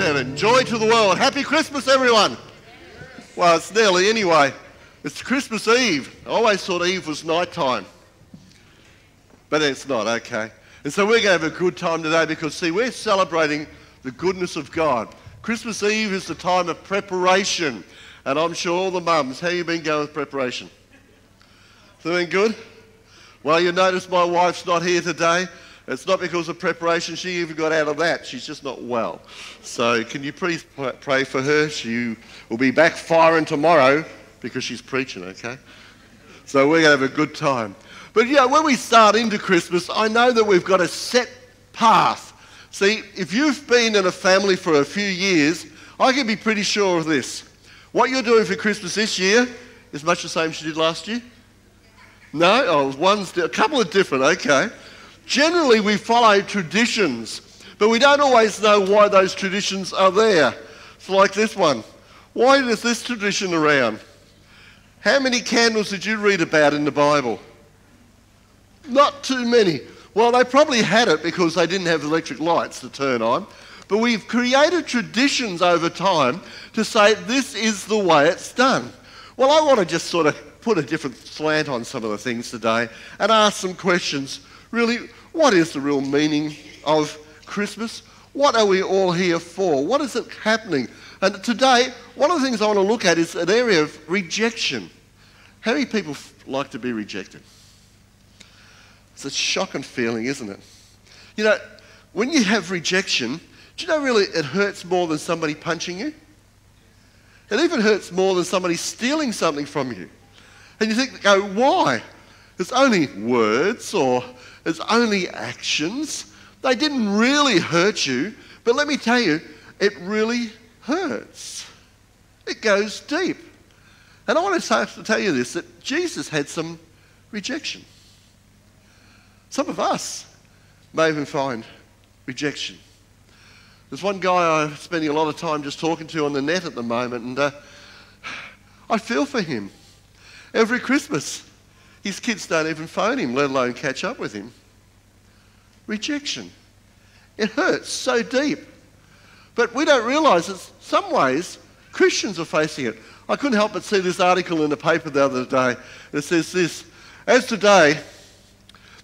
heaven. Joy to the world. Happy Christmas, everyone. Well, it's nearly anyway. It's Christmas Eve. I always thought Eve was night time. But it's not, okay. And so we're going to have a good time today because, see, we're celebrating the goodness of God. Christmas Eve is the time of preparation. And I'm sure all the mums, how you been going with preparation? Doing good? Well, you notice my wife's not here today. It's not because of preparation. She even got out of that. She's just not well. So can you please pray for her? She will be back firing tomorrow because she's preaching, okay? So we're going to have a good time. But yeah, when we start into Christmas, I know that we've got a set path. See, if you've been in a family for a few years, I can be pretty sure of this. What you're doing for Christmas this year is much the same as you did last year. No? Oh, one's a couple of different, okay. Generally, we follow traditions, but we don't always know why those traditions are there. It's like this one. Why is this tradition around? How many candles did you read about in the Bible? Not too many. Well, they probably had it because they didn't have electric lights to turn on. But we've created traditions over time to say this is the way it's done. Well, I want to just sort of put a different slant on some of the things today and ask some questions. Really, what is the real meaning of Christmas? What are we all here for? What is it happening? And today, one of the things I want to look at is an area of rejection. How many people like to be rejected? It's a shocking feeling, isn't it? You know, when you have rejection, do you know really it hurts more than somebody punching you? It even hurts more than somebody stealing something from you. And you think, go, why? It's only words or it's only actions. They didn't really hurt you, but let me tell you, it really hurts. It goes deep. And I want to tell you this that Jesus had some rejection. Some of us may even find rejection. There's one guy I'm spending a lot of time just talking to on the net at the moment, and uh, I feel for him. Every Christmas, his kids don't even phone him, let alone catch up with him. Rejection. It hurts so deep. But we don't realise that some ways Christians are facing it. I couldn't help but see this article in the paper the other day. It says this As today,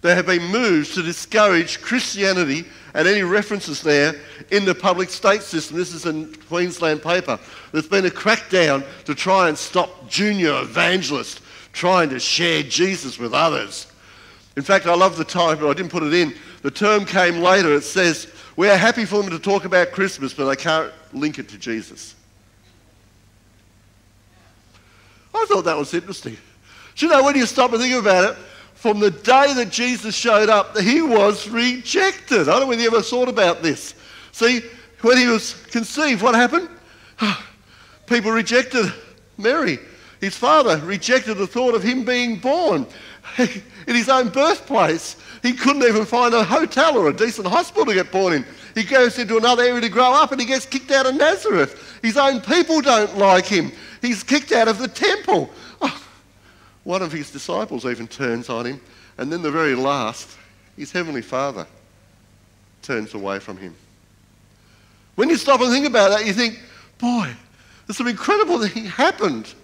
there have been moves to discourage Christianity and any references there in the public state system. This is a Queensland paper. There's been a crackdown to try and stop junior evangelists trying to share Jesus with others. In fact, I love the time, but I didn't put it in. The term came later. It says, We are happy for them to talk about Christmas, but they can't link it to Jesus. I thought that was interesting. Do you know, when you stop and think about it, from the day that Jesus showed up, he was rejected. I don't know whether you ever thought about this. See, when he was conceived, what happened? People rejected Mary. His father rejected the thought of him being born in his own birthplace. He couldn't even find a hotel or a decent hospital to get born in. He goes into another area to grow up and he gets kicked out of Nazareth. His own people don't like him. He's kicked out of the temple. Oh, one of his disciples even turns on him. And then the very last, his heavenly father turns away from him. When you stop and think about that, you think, boy, there's some incredible thing happened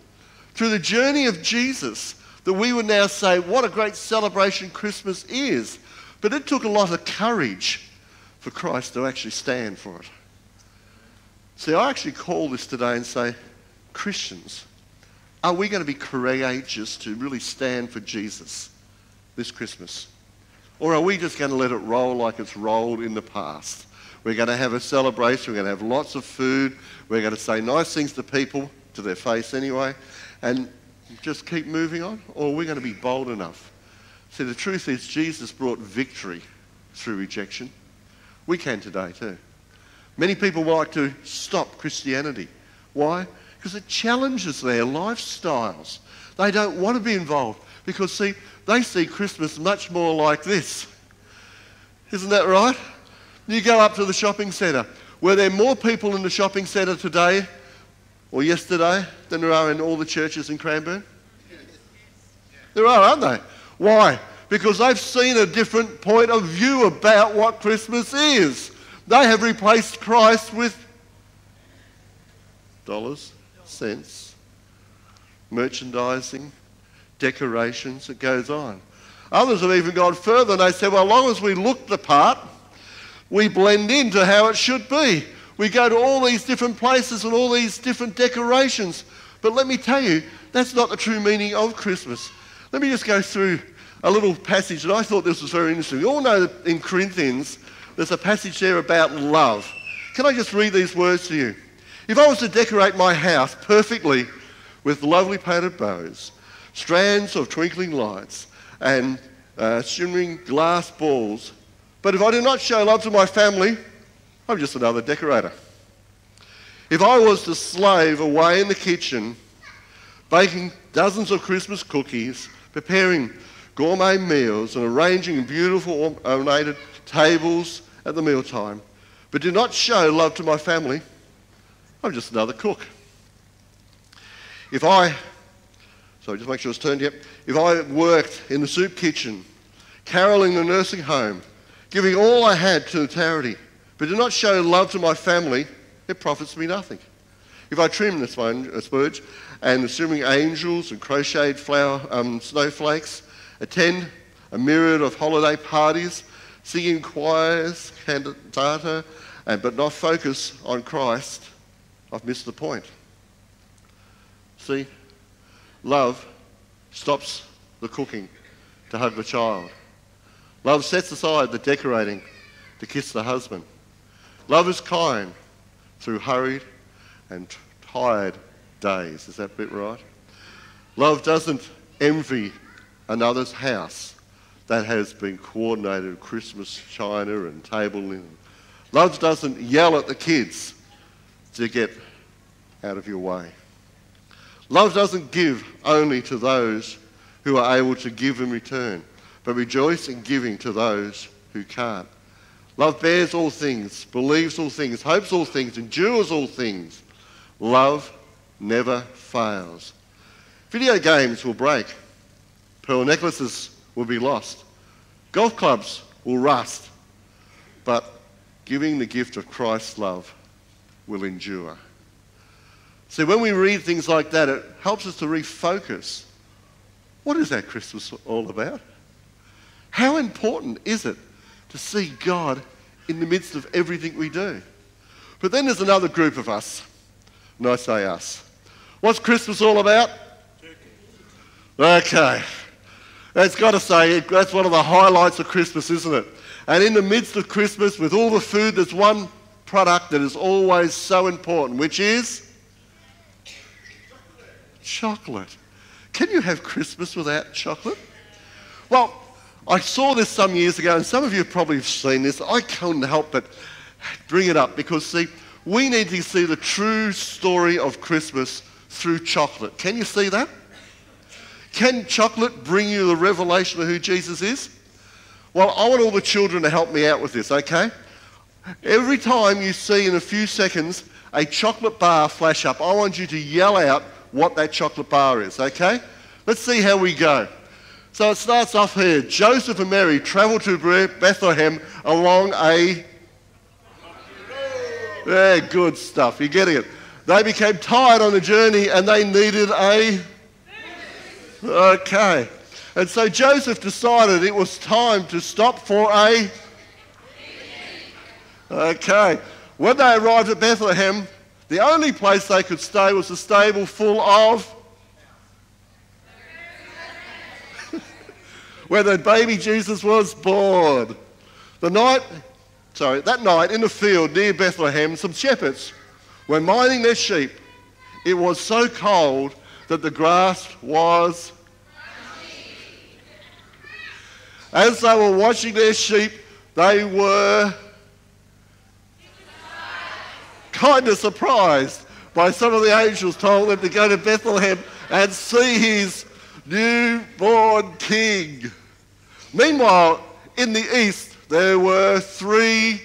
through the journey of Jesus that we would now say, what a great celebration Christmas is. But it took a lot of courage for Christ to actually stand for it. See, I actually call this today and say, Christians, are we going to be courageous to really stand for Jesus this Christmas? Or are we just going to let it roll like it's rolled in the past? We're going to have a celebration. We're going to have lots of food. We're going to say nice things to people, to their face anyway, and just keep moving on? Or are we going to be bold enough? See, the truth is, Jesus brought victory through rejection. We can today too. Many people like to stop Christianity. Why? because it challenges their lifestyles. They don't want to be involved because, see, they see Christmas much more like this. Isn't that right? You go up to the shopping centre. Were there more people in the shopping centre today or yesterday than there are in all the churches in Cranbourne? There are, aren't they? Why? Because they've seen a different point of view about what Christmas is. They have replaced Christ with dollars, cents, merchandising, decorations, it goes on. Others have even gone further and they say, well, as long as we look the part, we blend into how it should be. We go to all these different places and all these different decorations. But let me tell you, that's not the true meaning of Christmas. Let me just go through a little passage, and I thought this was very interesting. We all know that in Corinthians, there's a passage there about love. Can I just read these words to you? If I was to decorate my house perfectly with lovely painted bows, strands of twinkling lights, and uh, shimmering glass balls, but if I do not show love to my family, I'm just another decorator. If I was to slave away in the kitchen, baking dozens of Christmas cookies, preparing gourmet meals, and arranging beautiful ornated tables at the mealtime, but do not show love to my family, I'm just another cook. If I, sorry, just make sure it's turned yet. If I worked in the soup kitchen, caroling the nursing home, giving all I had to the charity, but do not show love to my family, it profits me nothing. If I trim the spurge and assuming angels and crocheted flower um, snowflakes, attend a myriad of holiday parties, singing choirs, cantata, and but not focus on Christ, I've missed the point. See, love stops the cooking to hug the child. Love sets aside the decorating to kiss the husband. Love is kind through hurried and tired days. Is that bit right? Love doesn't envy another's house that has been coordinated Christmas china and table linen. Love doesn't yell at the kids to get out of your way. Love doesn't give only to those who are able to give in return, but rejoice in giving to those who can't. Love bears all things, believes all things, hopes all things, endures all things. Love never fails. Video games will break. Pearl necklaces will be lost. Golf clubs will rust. But giving the gift of Christ's love will endure. See, when we read things like that, it helps us to refocus. What is that Christmas all about? How important is it to see God in the midst of everything we do? But then there's another group of us, and I say us. What's Christmas all about? Turkey. Okay. That's got to say, that's one of the highlights of Christmas, isn't it? And in the midst of Christmas, with all the food, there's one product that is always so important, which is chocolate. Can you have Christmas without chocolate? Well, I saw this some years ago, and some of you probably have seen this. I couldn't help but bring it up because, see, we need to see the true story of Christmas through chocolate. Can you see that? Can chocolate bring you the revelation of who Jesus is? Well, I want all the children to help me out with this, okay? Every time you see in a few seconds a chocolate bar flash up, I want you to yell out what that chocolate bar is, okay? Let's see how we go. So it starts off here. Joseph and Mary traveled to Bethlehem along a. Yeah, good stuff. You're getting it. They became tired on the journey and they needed a. Okay. And so Joseph decided it was time to stop for a. Okay. When they arrived at Bethlehem, the only place they could stay was a stable full of. Where the baby Jesus was born. The night, sorry, that night in the field near Bethlehem, some shepherds were minding their sheep. It was so cold that the grass was. As they were watching their sheep, they were kind of surprised by some of the angels told them to go to Bethlehem and see his newborn king. Meanwhile, in the east, there were three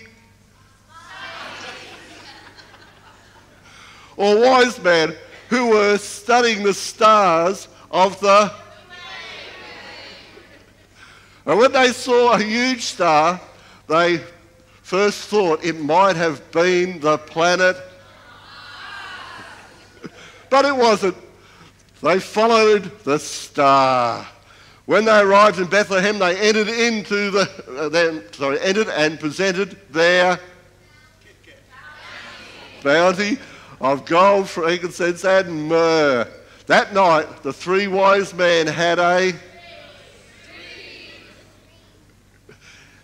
or wise men who were studying the stars of the. And when they saw a huge star, they first thought it might have been the planet. But it wasn't. They followed the star. When they arrived in Bethlehem, they entered into the, uh, their, sorry, entered and presented their bounty of gold, frankincense, and myrrh. That night, the three wise men had a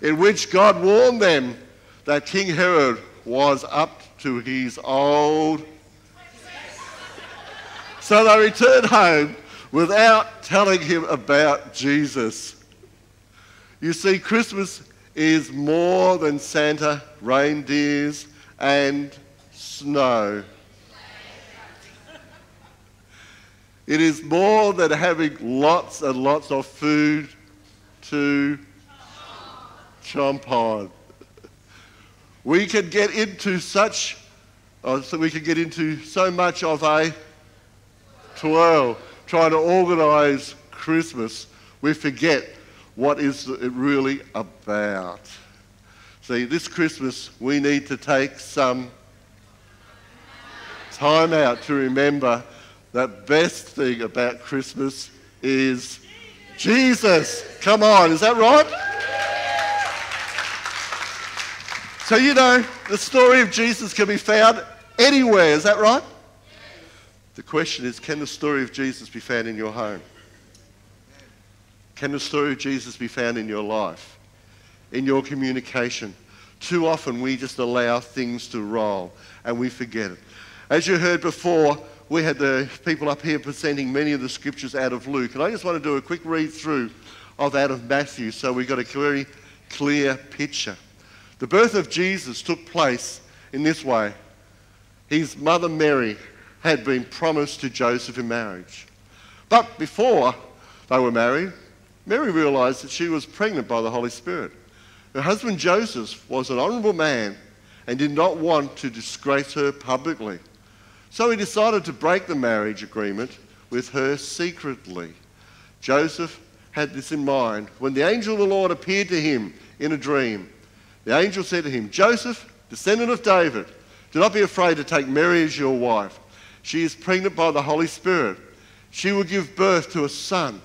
in which God warned them that King Herod was up to his old. So they returned home without telling him about Jesus. You see, Christmas is more than Santa, reindeers, and snow. It is more than having lots and lots of food to chomp on. We can get into such, uh, so we can get into so much of a twirl trying to organise Christmas. We forget what is it really about. See, this Christmas we need to take some time out to remember that best thing about Christmas is Jesus. Come on, is that right? So, you know, the story of Jesus can be found anywhere, is that right? The question is can the story of Jesus be found in your home? Can the story of Jesus be found in your life, in your communication? Too often we just allow things to roll and we forget it. As you heard before, we had the people up here presenting many of the scriptures out of Luke. And I just want to do a quick read through of out of Matthew so we've got a very clear picture. The birth of Jesus took place in this way. His mother Mary had been promised to Joseph in marriage. But before they were married, Mary realized that she was pregnant by the Holy Spirit. Her husband Joseph was an honorable man and did not want to disgrace her publicly. So he decided to break the marriage agreement with her secretly. Joseph had this in mind when the angel of the Lord appeared to him in a dream. The angel said to him, Joseph, descendant of David, do not be afraid to take Mary as your wife. She is pregnant by the Holy Spirit. She will give birth to a son,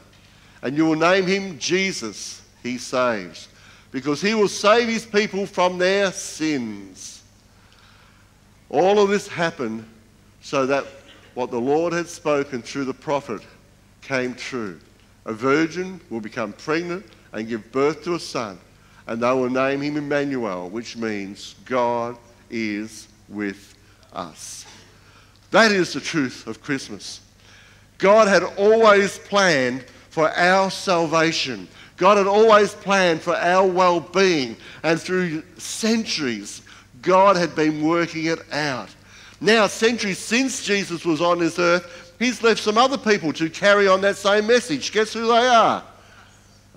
and you will name him Jesus, he saves, because he will save his people from their sins. All of this happened so that what the Lord had spoken through the prophet came true. A virgin will become pregnant and give birth to a son and they will name him Emmanuel, which means God is with us. That is the truth of Christmas. God had always planned for our salvation. God had always planned for our well being. And through centuries, God had been working it out. Now, centuries since Jesus was on this earth, He's left some other people to carry on that same message. Guess who they are?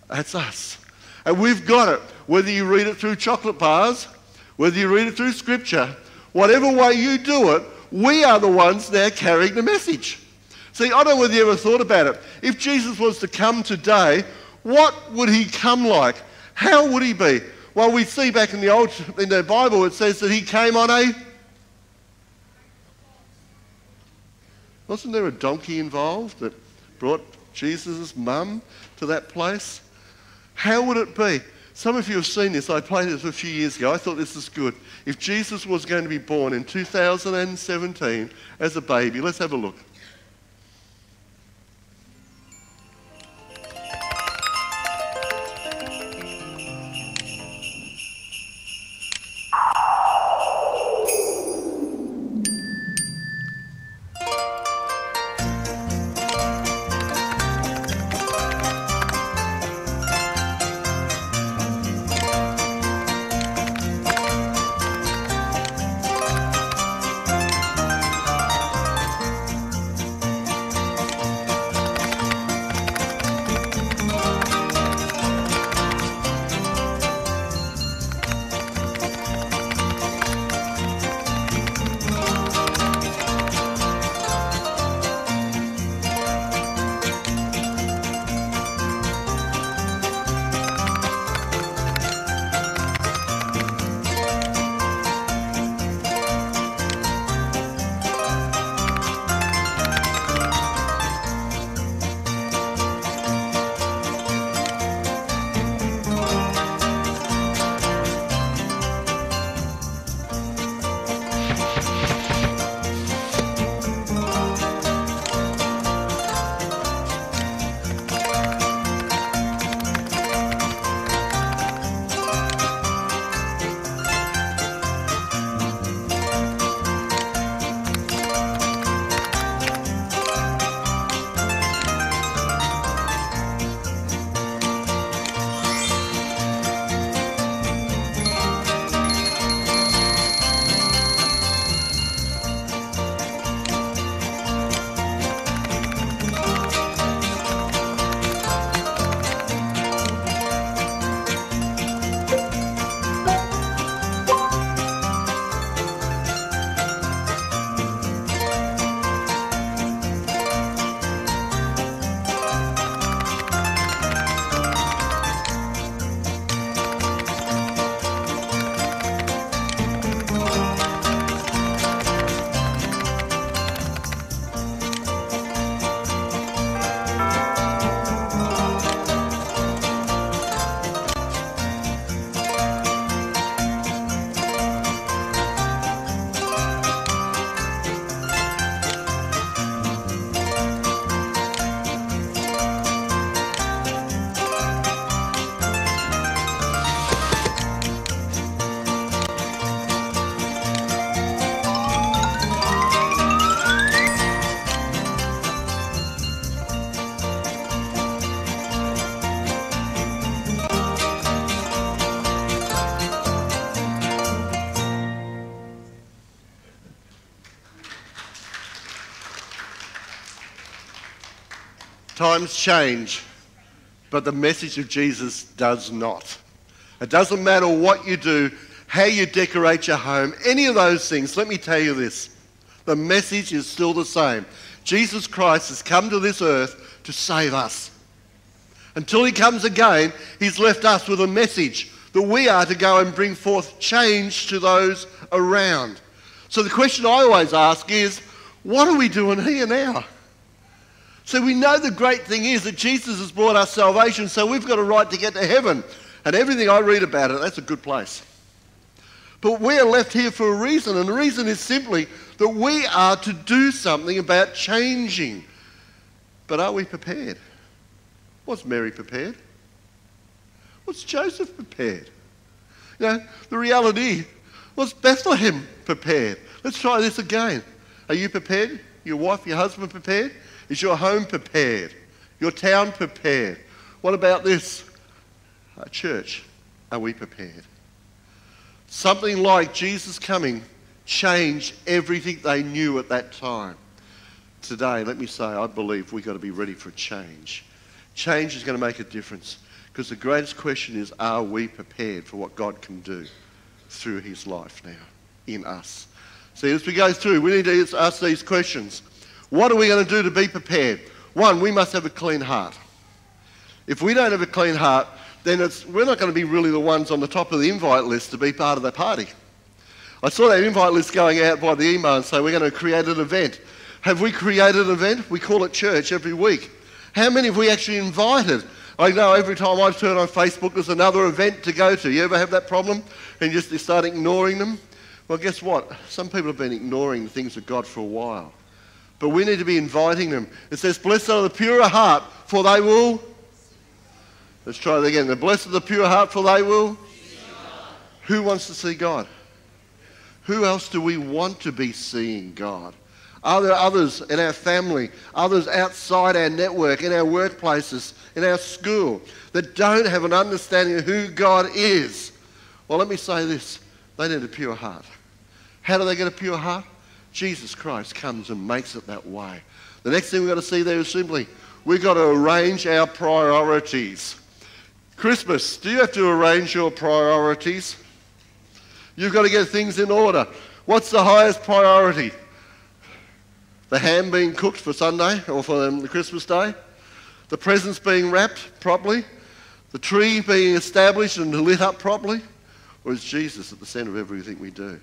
That's us. And we've got it whether you read it through chocolate bars, whether you read it through scripture, whatever way you do it, we are the ones now carrying the message. See, I don't know whether you ever thought about it. If Jesus was to come today, what would he come like? How would he be? Well, we see back in the old in the Bible it says that he came on a wasn't there a donkey involved that brought Jesus' mum to that place? How would it be? Some of you have seen this. I played this a few years ago. I thought this is good. If Jesus was going to be born in 2017 as a baby, let's have a look. Times change, but the message of Jesus does not. It doesn't matter what you do, how you decorate your home, any of those things. Let me tell you this the message is still the same. Jesus Christ has come to this earth to save us. Until he comes again, he's left us with a message that we are to go and bring forth change to those around. So the question I always ask is, what are we doing here now? So we know the great thing is that Jesus has brought us salvation, so we've got a right to get to heaven. And everything I read about it, that's a good place. But we are left here for a reason, and the reason is simply that we are to do something about changing. But are we prepared? Was Mary prepared? Was Joseph prepared? You know, the reality was Bethlehem prepared? Let's try this again. Are you prepared? Your wife, your husband prepared? Is your home prepared? Your town prepared? What about this? A church, are we prepared? Something like Jesus coming changed everything they knew at that time. Today, let me say, I believe we've got to be ready for change. Change is going to make a difference because the greatest question is are we prepared for what God can do through his life now in us? See, as we go through, we need to ask these questions. What are we going to do to be prepared? One, we must have a clean heart. If we don't have a clean heart, then we're not going to be really the ones on the top of the invite list to be part of the party. I saw that invite list going out by the email and say we're going to create an event. Have we created an event? We call it church every week. How many have we actually invited? I know every time I turn on Facebook, there's another event to go to. You ever have that problem? And you just start ignoring them? Well, guess what? Some people have been ignoring the things of God for a while. But we need to be inviting them. It says, Blessed are the pure heart, for they will. Let's try it again. The blessed are the pure heart, for they will. Who wants to see God? Who else do we want to be seeing God? Are there others in our family, others outside our network, in our workplaces, in our school, that don't have an understanding of who God is? Well, let me say this they need a pure heart. How do they get a pure heart? Jesus Christ comes and makes it that way. The next thing we've got to see there is simply we've got to arrange our priorities. Christmas, do you have to arrange your priorities? You've got to get things in order. What's the highest priority? The ham being cooked for Sunday or for the Christmas day? The presents being wrapped properly? The tree being established and lit up properly? Or is Jesus at the centre of everything we do?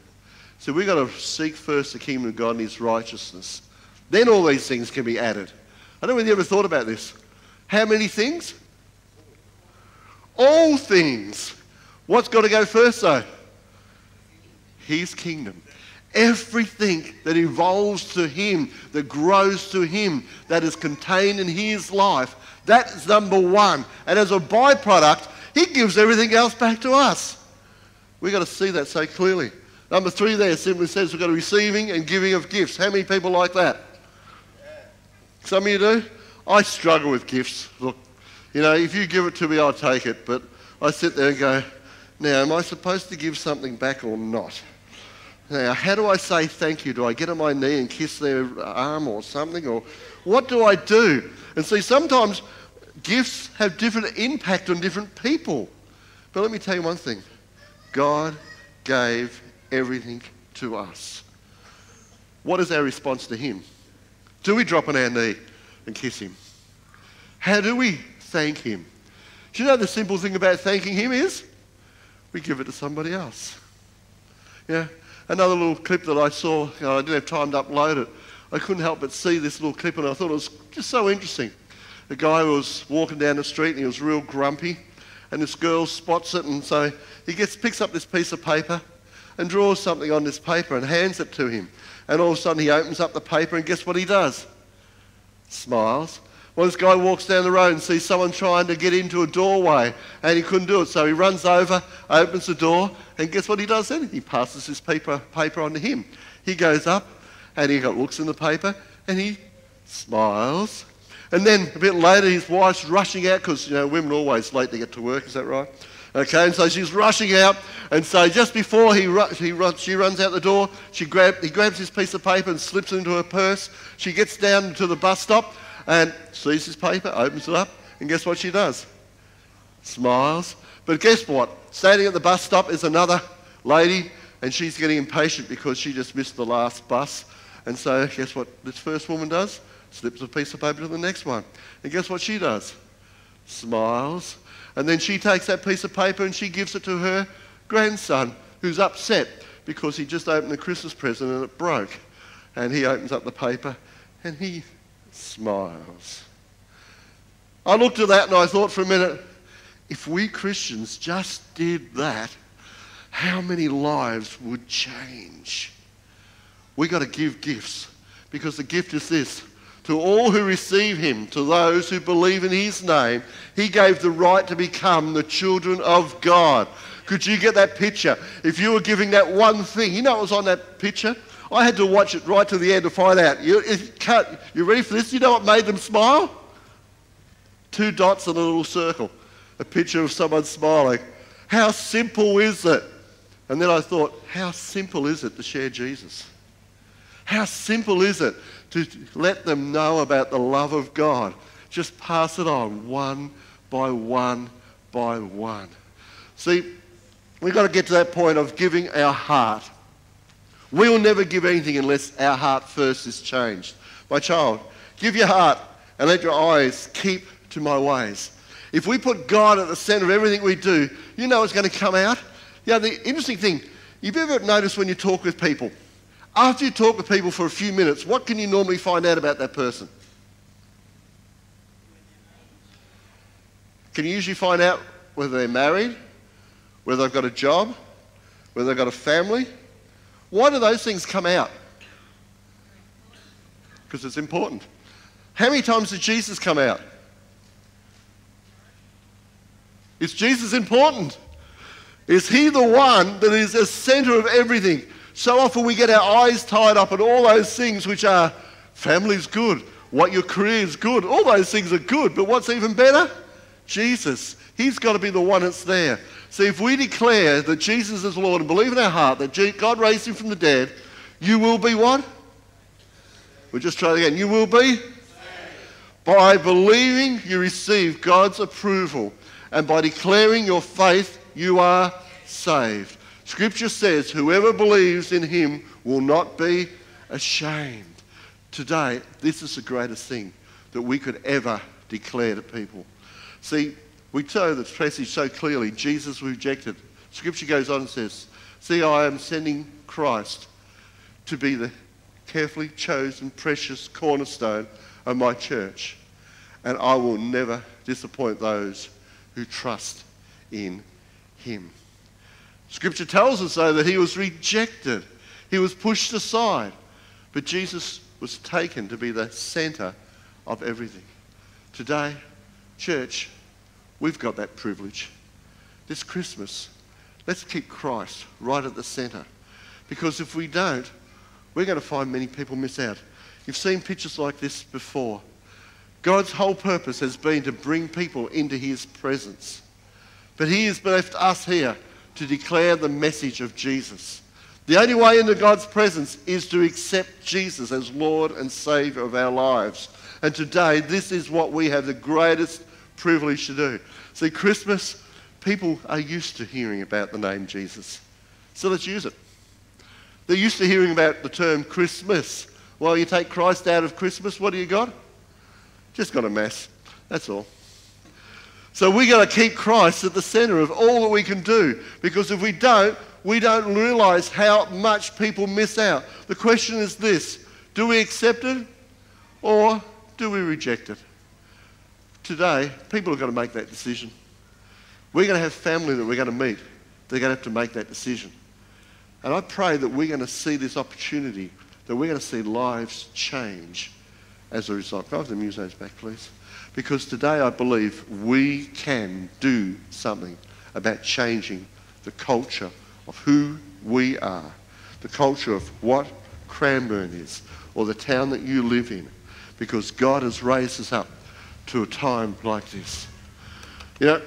So we've got to seek first the kingdom of God and his righteousness. Then all these things can be added. I don't know whether you ever thought about this. How many things? All things. What's got to go first though? His kingdom. Everything that evolves to Him, that grows to Him, that is contained in His life, that's number one. And as a byproduct, He gives everything else back to us. We've got to see that so clearly. Number three there simply says we've got a receiving and giving of gifts. How many people like that? Some of you do? I struggle with gifts. Look, you know, if you give it to me, I'll take it. But I sit there and go, now, am I supposed to give something back or not? Now, how do I say thank you? Do I get on my knee and kiss their arm or something? Or what do I do? And see, sometimes gifts have different impact on different people. But let me tell you one thing God gave everything to us. What is our response to Him? Do we drop on our knee and kiss Him? How do we thank Him? Do you know the simple thing about thanking Him is? We give it to somebody else. Yeah. Another little clip that I saw, you know, I didn't have time to upload it. I couldn't help but see this little clip and I thought it was just so interesting. The guy was walking down the street and he was real grumpy and this girl spots it and so he gets, picks up this piece of paper and draws something on this paper and hands it to him. And all of a sudden he opens up the paper and guess what he does? Smiles. Well, this guy walks down the road and sees someone trying to get into a doorway and he couldn't do it. So he runs over, opens the door, and guess what he does then? He passes his paper, paper on to him. He goes up and he looks in the paper and he smiles. And then a bit later, his wife's rushing out because, you know, women are always late to get to work, is that right? Okay, and so she's rushing out, and so just before he, ru- he ru- she runs out the door, she grab, he grabs his piece of paper and slips it into her purse. She gets down to the bus stop, and sees his paper, opens it up, and guess what she does? Smiles. But guess what? Standing at the bus stop is another lady, and she's getting impatient because she just missed the last bus. And so, guess what this first woman does? Slips a piece of paper to the next one. And guess what she does? Smiles. And then she takes that piece of paper and she gives it to her grandson, who's upset because he just opened the Christmas present and it broke. And he opens up the paper and he smiles. I looked at that and I thought for a minute, if we Christians just did that, how many lives would change? We've got to give gifts because the gift is this. To all who receive him, to those who believe in his name, he gave the right to become the children of God. Could you get that picture? If you were giving that one thing, you know what was on that picture? I had to watch it right to the end to find out. You, you ready for this? You know what made them smile? Two dots and a little circle. A picture of someone smiling. How simple is it? And then I thought, how simple is it to share Jesus? How simple is it to let them know about the love of God? Just pass it on one by one by one. See, we've got to get to that point of giving our heart. We will never give anything unless our heart first is changed. My child, give your heart and let your eyes keep to my ways. If we put God at the center of everything we do, you know what's going to come out. Yeah, the interesting thing, you've ever noticed when you talk with people, after you talk with people for a few minutes, what can you normally find out about that person? Can you usually find out whether they're married, whether they've got a job, whether they've got a family? Why do those things come out? Because it's important. How many times did Jesus come out? Is Jesus important? Is he the one that is the center of everything? So often we get our eyes tied up on all those things which are family's good, what your career is good, all those things are good, but what's even better? Jesus. He's got to be the one that's there. See, if we declare that Jesus is Lord and believe in our heart that God raised him from the dead, you will be what? We'll just try it again. You will be? By believing, you receive God's approval. And by declaring your faith, you are saved. Scripture says, whoever believes in him will not be ashamed. Today, this is the greatest thing that we could ever declare to people. See, we know this passage so clearly. Jesus rejected. Scripture goes on and says, See, I am sending Christ to be the carefully chosen, precious cornerstone of my church. And I will never disappoint those who trust in him. Scripture tells us, though, that he was rejected, he was pushed aside. But Jesus was taken to be the center of everything. Today, church, we've got that privilege. This Christmas, let's keep Christ right at the center. Because if we don't, we're going to find many people miss out. You've seen pictures like this before. God's whole purpose has been to bring people into his presence. But he has left us here to declare the message of Jesus. The only way into God's presence is to accept Jesus as Lord and Savior of our lives. And today, this is what we have the greatest privilege to do. See, Christmas, people are used to hearing about the name Jesus. So let's use it. They're used to hearing about the term Christmas. Well, you take Christ out of Christmas, what do you got? Just got a mess. That's all. So we've got to keep Christ at the center of all that we can do because if we don't, we don't realize how much people miss out. The question is this do we accept it or do we reject it? Today, people are going to make that decision. We're going to have family that we're going to meet. They're going to have to make that decision. And I pray that we're going to see this opportunity, that we're going to see lives change as a result. Can I have the musos back, please? Because today I believe we can do something about changing the culture of who we are, the culture of what Cranbourne is, or the town that you live in, because God has raised us up to a time like this. You know,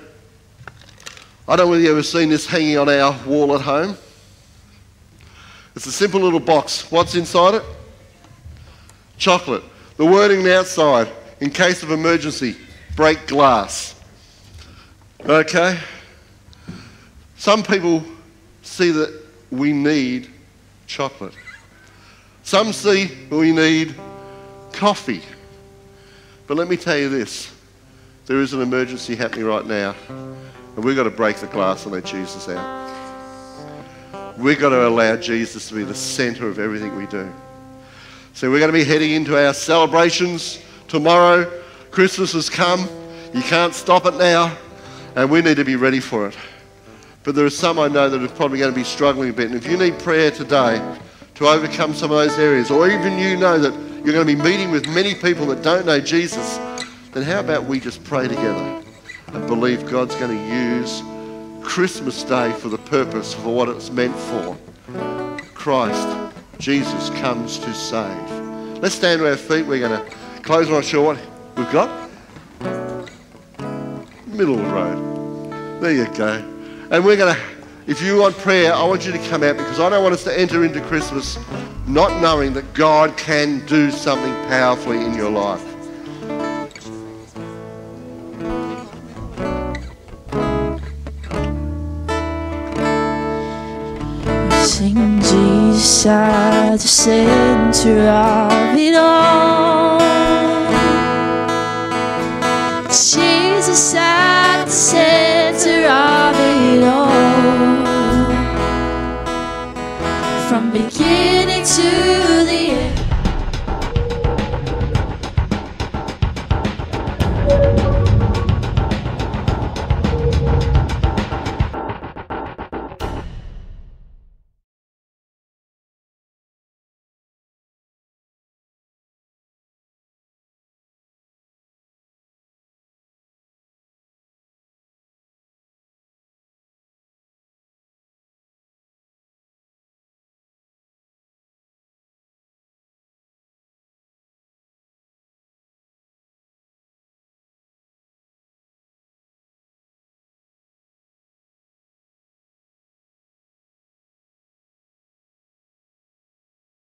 I don't know whether you've ever seen this hanging on our wall at home. It's a simple little box. What's inside it? Chocolate. The wording outside in case of emergency, break glass. Okay? Some people see that we need chocolate. Some see we need coffee. But let me tell you this there is an emergency happening right now, and we've got to break the glass and let Jesus out. We've got to allow Jesus to be the center of everything we do. So we're going to be heading into our celebrations tomorrow. Christmas has come. You can't stop it now, and we need to be ready for it. But there are some I know that are probably going to be struggling a bit. And if you need prayer today to overcome some of those areas, or even you know that you're going to be meeting with many people that don't know Jesus, then how about we just pray together and believe God's going to use Christmas Day for the purpose for what it's meant for. Christ, Jesus comes to save. Let's stand to our feet. We're going to close. I'm not sure what we've got. Middle of the road. There you go. And we're going to, if you want prayer, I want you to come out because I don't want us to enter into Christmas not knowing that God can do something powerfully in your life. Sing Jesus at the center of it all. Jesus at the center of it all. From beginning to.